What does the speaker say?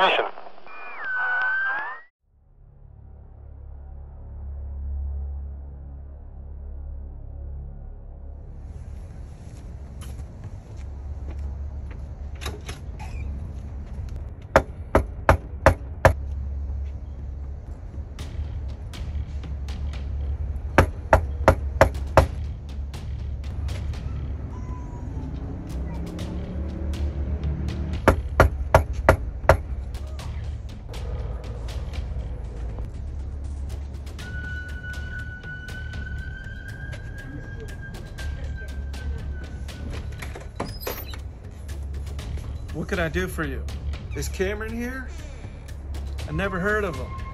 Mission. What can I do for you? Is Cameron here? I never heard of him.